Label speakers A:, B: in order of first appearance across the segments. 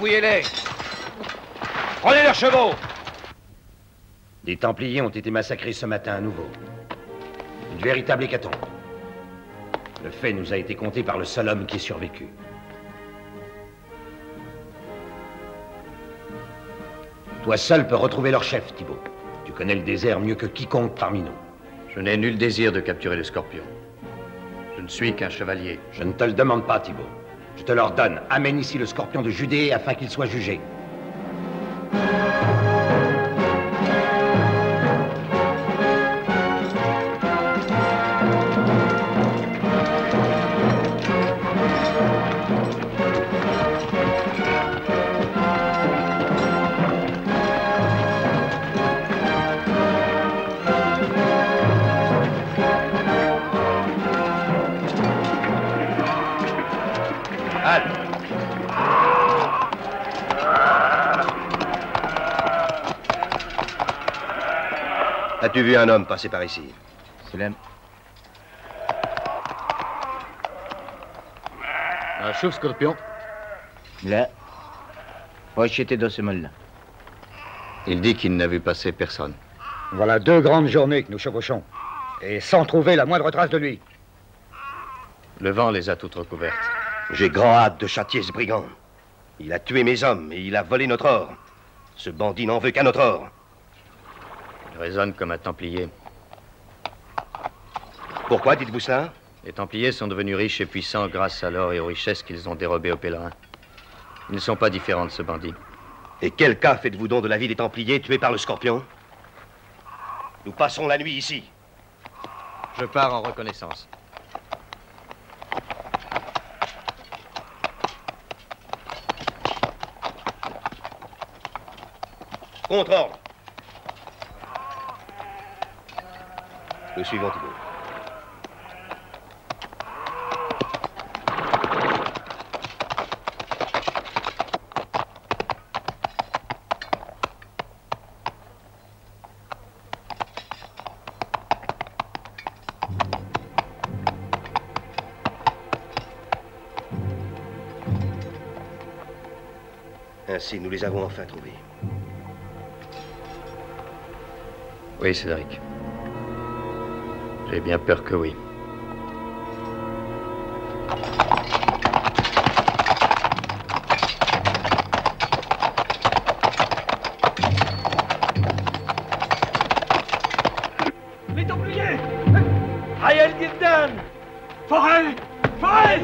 A: Dépouillez-les Prenez leurs chevaux
B: Des Templiers ont été massacrés ce matin à nouveau. Une véritable hécatombe. Le fait nous a été compté par le seul homme qui est survécu. Toi seul peux retrouver leur chef, Thibaut. Tu connais le désert mieux que quiconque parmi nous.
A: Je n'ai nul désir de capturer le scorpion. Je ne suis qu'un chevalier.
B: Je ne te le demande pas, Thibaut. Je te l'ordonne. Amène ici le scorpion de Judée afin qu'il soit jugé.
C: As-tu vu un homme passer par ici
D: Silem. Un chauve-scorpion. Là. Pochette de ce là
A: Il dit qu'il n'a vu passer personne.
E: Voilà deux grandes journées que nous chevauchons. Et sans trouver la moindre trace de lui.
A: Le vent les a toutes recouvertes.
C: J'ai grand hâte de châtier ce brigand. Il a tué mes hommes et il a volé notre or. Ce bandit n'en veut qu'à notre or.
A: Il résonne comme un templier.
C: Pourquoi dites-vous cela
A: Les templiers sont devenus riches et puissants grâce à l'or et aux richesses qu'ils ont dérobées aux pèlerins. Ils ne sont pas différents de ce bandit.
C: Et quel cas faites-vous donc de la vie des Templiers tués par le scorpion? Nous passons la nuit ici.
A: Je pars en reconnaissance.
C: Contre-ordre. Suivons Thibault. Ainsi, nous les avons enfin trouvés.
A: Oui, Cédric. J'ai bien peur que oui.
F: Les Templiers Hayel Gildan Forêt Forêt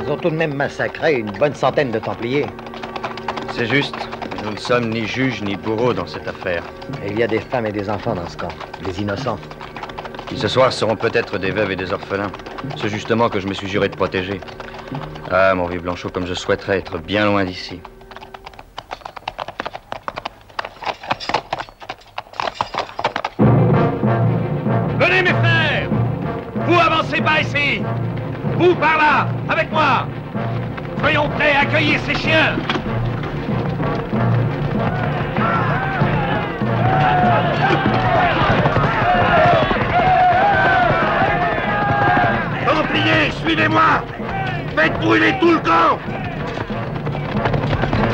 G: Ils ont tout de même massacré une bonne centaine de Templiers.
A: C'est juste. Nous ne sommes ni juges ni bourreaux dans cette affaire.
G: Et il y a des femmes et des enfants dans ce camp. Des innocents.
A: Qui ce soir seront peut-être des veuves et des orphelins. C'est justement que je me suis juré de protéger. Ah, mon vieux Blanchot, comme je souhaiterais être bien loin d'ici.
C: Tout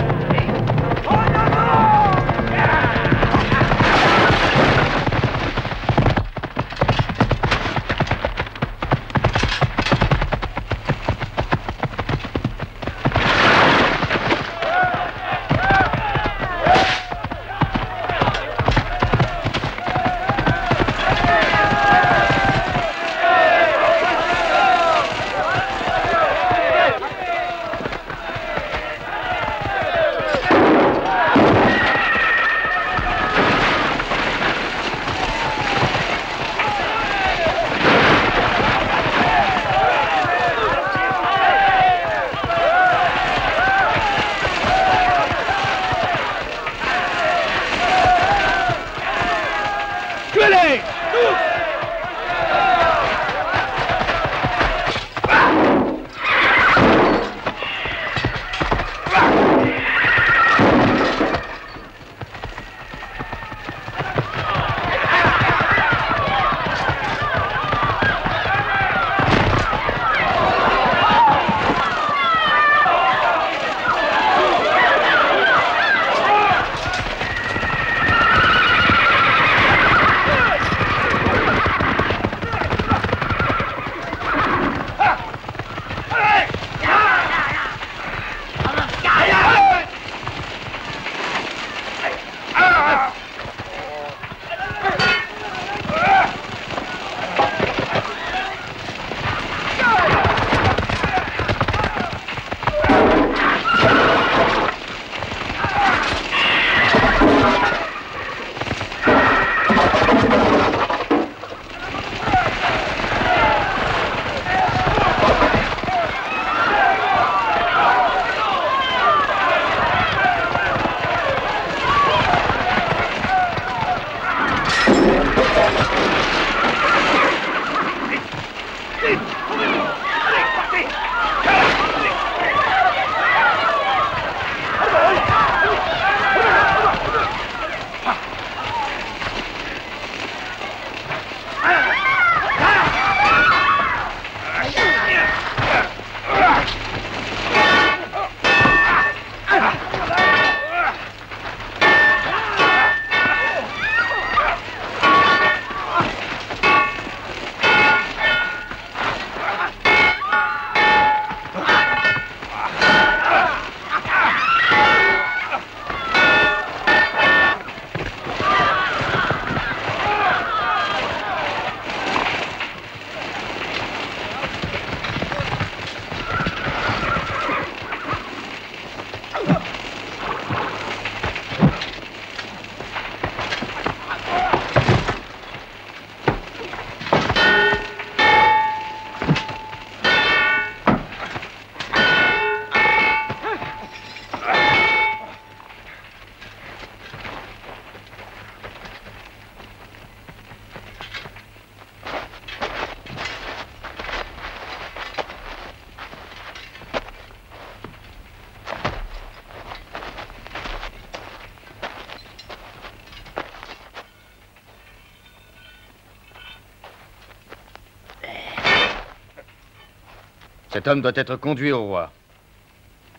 A: Cet homme doit être conduit au roi,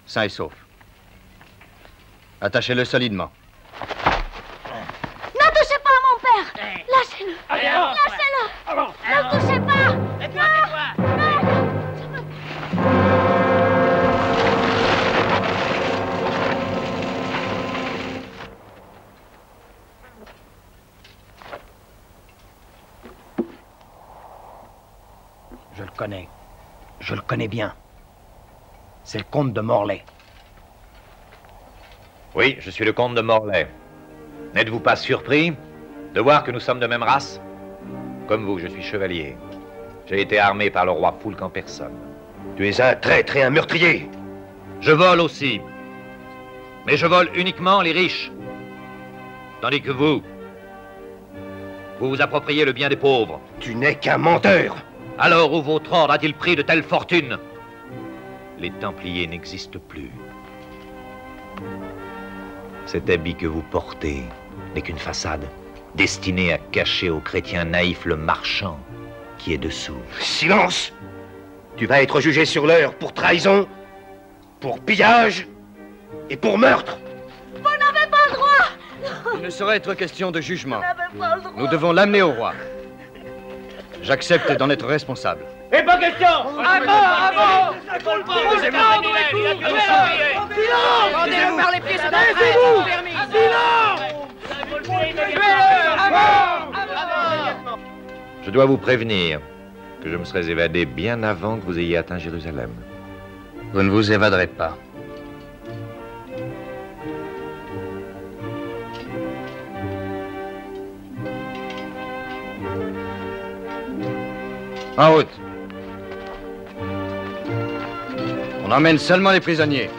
A: sain et sauf. Attachez-le solidement.
H: Je le connais bien. C'est le comte de Morlaix.
I: Oui, je suis le comte de Morlaix. N'êtes-vous pas surpris de voir que nous sommes de même race? Comme vous, je suis chevalier. J'ai été armé par le roi Foulque en personne.
C: Tu es un traître et un meurtrier.
I: Je vole aussi. Mais je vole uniquement les riches. Tandis que vous, vous vous appropriez le bien des pauvres.
C: Tu n'es qu'un menteur.
I: Alors où votre ordre a-t-il pris de telles fortunes Les Templiers n'existent plus. Cet habit que vous portez n'est qu'une façade, destinée à cacher aux chrétiens naïfs le marchand qui est dessous.
C: Silence Tu vas être jugé sur l'heure pour trahison, pour pillage et pour meurtre.
J: Vous n'avez pas le droit
A: Il ne saurait être question de jugement.
J: Vous n'avez pas le droit
A: Nous devons l'amener au roi. J'accepte d'en être responsable.
F: Et pas question Avant Avant.
K: Rendez-le par les pieds, c'est permis.
I: Je dois vous prévenir que je me serais évadé bien avant que vous ayez atteint Jérusalem.
A: Vous ne vous évaderez pas. En route. On emmène seulement les prisonniers.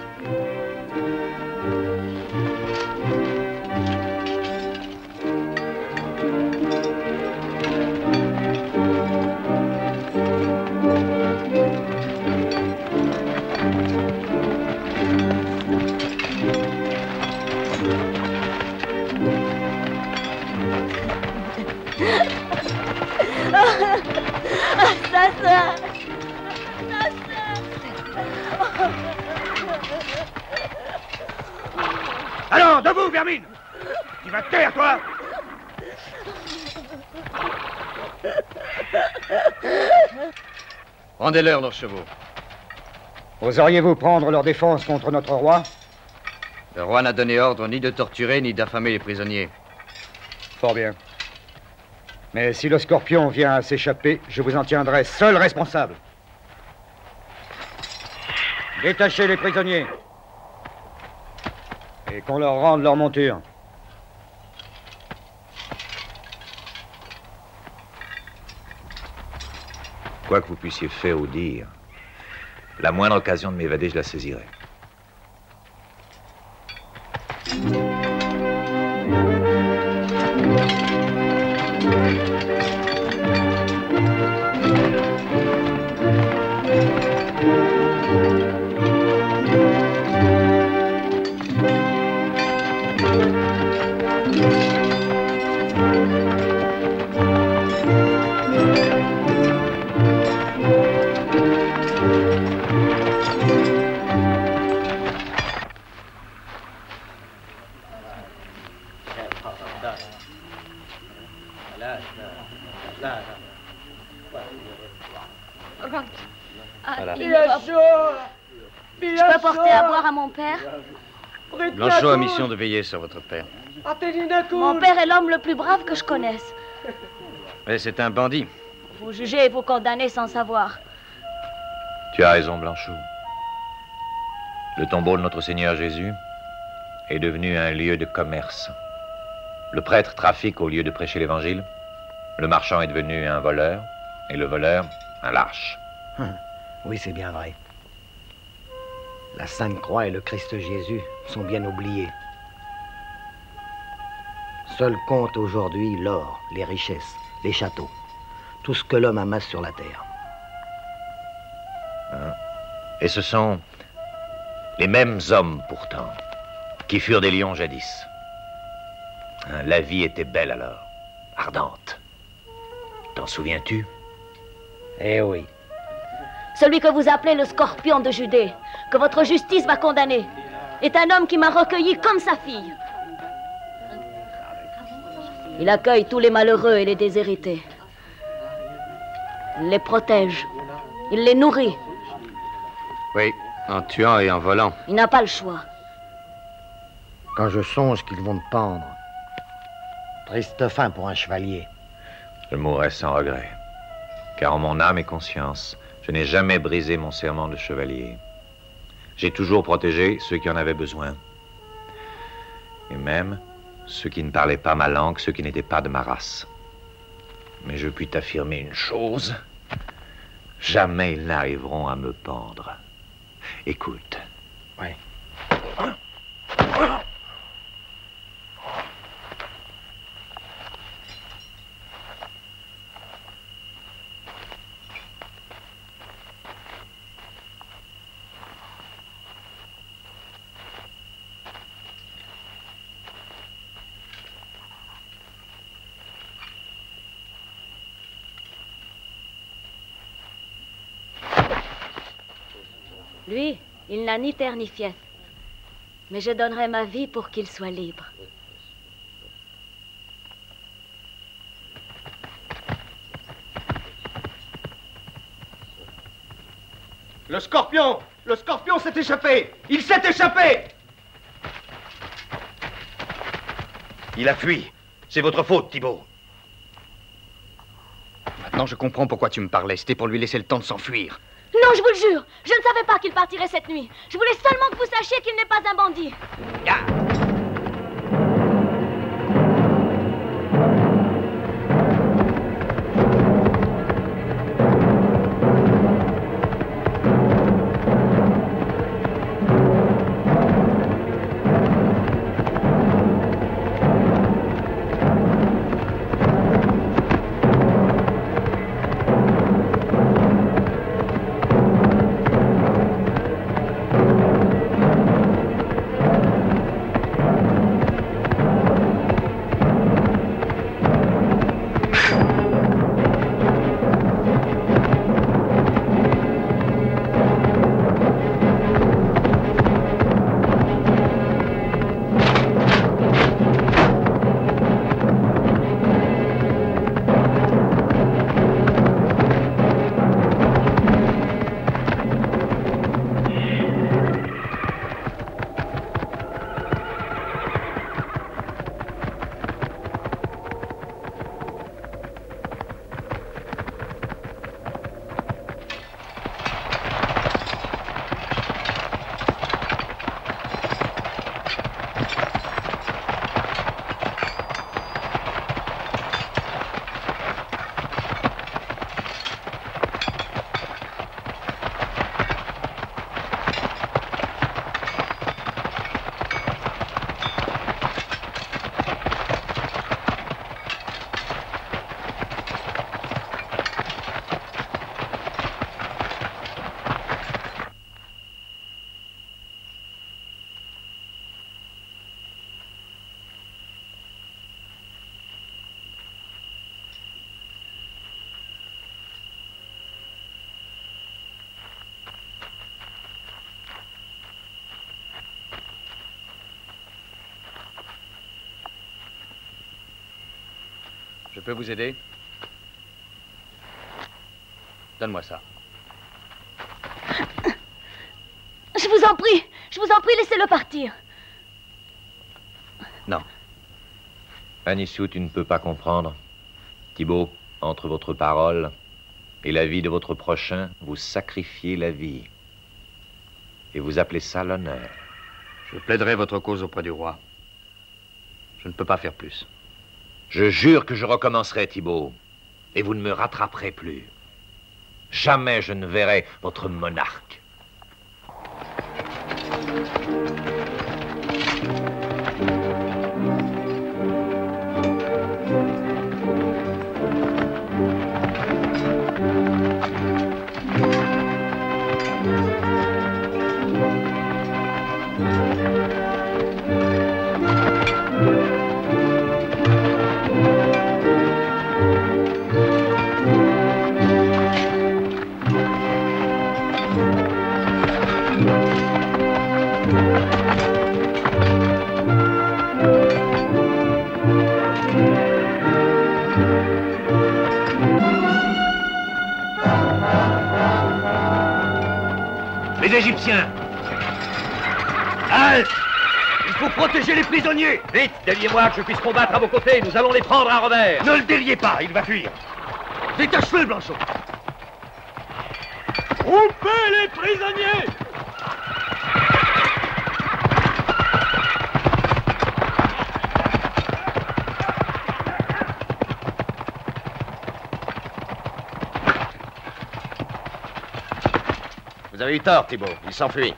A: Rendez-leur leurs chevaux.
E: Oseriez-vous prendre leur défense contre notre roi?
A: Le roi n'a donné ordre ni de torturer ni d'affamer les prisonniers.
E: Fort bien. Mais si le scorpion vient à s'échapper, je vous en tiendrai seul responsable. Détachez les prisonniers. Et qu'on leur rende leur monture.
I: Quoi que vous puissiez faire ou dire, la moindre occasion de m'évader, je la saisirai.
A: Mission de veiller sur votre père.
J: Mon père est l'homme le plus brave que je connaisse.
A: Mais c'est un bandit.
J: Vous jugez et vous condamnez sans savoir.
I: Tu as raison, Blanchot. Le tombeau de notre Seigneur Jésus est devenu un lieu de commerce. Le prêtre trafique au lieu de prêcher l'Évangile. Le marchand est devenu un voleur. Et le voleur, un lâche.
H: Oui, c'est bien vrai. La Sainte Croix et le Christ Jésus sont bien oubliés. Seul compte aujourd'hui l'or, les richesses, les châteaux, tout ce que l'homme amasse sur la terre.
I: Hein? Et ce sont les mêmes hommes, pourtant, qui furent des lions jadis. Hein, La vie était belle alors, ardente. T'en souviens-tu?
H: Eh oui.
J: Celui que vous appelez le scorpion de Judée, que votre justice va condamner, est un homme qui m'a recueilli comme sa fille. Il accueille tous les malheureux et les déshérités. Il les protège. Il les nourrit.
A: Oui, en tuant et en volant.
J: Il n'a pas le choix.
H: Quand je songe qu'ils vont te pendre. Triste fin pour un chevalier.
I: Je mourrai sans regret. Car en mon âme et conscience, je n'ai jamais brisé mon serment de chevalier. J'ai toujours protégé ceux qui en avaient besoin. Et même ceux qui ne parlaient pas ma langue, ceux qui n'étaient pas de ma race. Mais je puis t'affirmer une chose. Jamais ils n'arriveront à me pendre. Écoute.
H: Ouais.
J: Lui, il n'a ni terre ni fief. Mais je donnerai ma vie pour qu'il soit libre.
C: Le scorpion Le scorpion s'est échappé Il s'est échappé Il a fui. C'est votre faute, Thibault.
A: Maintenant, je comprends pourquoi tu me parlais. C'était pour lui laisser le temps de s'enfuir.
J: Non, je vous le jure, je ne savais pas qu'il partirait cette nuit. Je voulais seulement que vous sachiez qu'il n'est pas un bandit.
A: Je Je peux vous aider Donne-moi ça.
J: Je vous en prie, je vous en prie, laissez-le partir.
A: Non.
I: Anissou, tu ne peux pas comprendre. Thibault, entre votre parole et la vie de votre prochain, vous sacrifiez la vie. Et vous appelez ça l'honneur.
A: Je plaiderai votre cause auprès du roi. Je ne peux pas faire plus.
I: Je jure que je recommencerai, Thibault. Et vous ne me rattraperez plus. Jamais je ne verrai votre monarque.
F: Prisonniers Vite, déliez-moi que je puisse combattre à vos côtés. Nous allons les prendre à revers.
C: Ne le déliez pas, il va fuir.
F: Détache-le, Blanchot Rompez les prisonniers
B: Vous avez eu tort, Thibault. Il s'enfuit.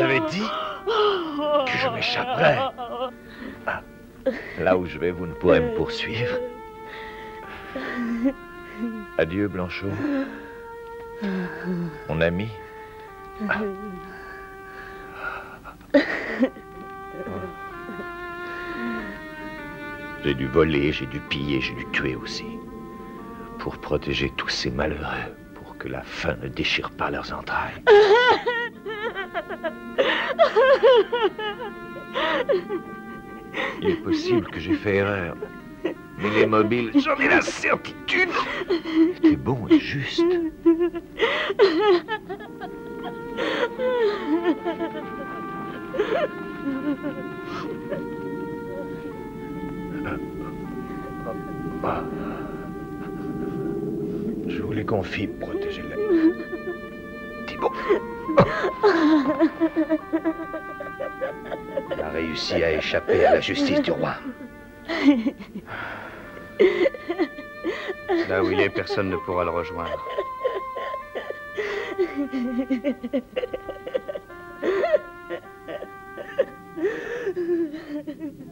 B: Vous avais dit que je m'échapperais.
I: Ah, Là où je vais, vous ne pourrez me poursuivre. Adieu, Blanchot. Mon ami. J'ai dû voler, j'ai dû piller, j'ai dû tuer aussi. Pour protéger tous ces malheureux, pour que la faim ne déchire pas leurs entrailles. Il est possible que j'ai fait erreur. Mais les mobiles, j'en ai la certitude. C'était bon et juste. Je vous les confie, protégez-les. Thibault a réussi à échapper à la justice du roi.
A: Là où il est, personne ne pourra le rejoindre.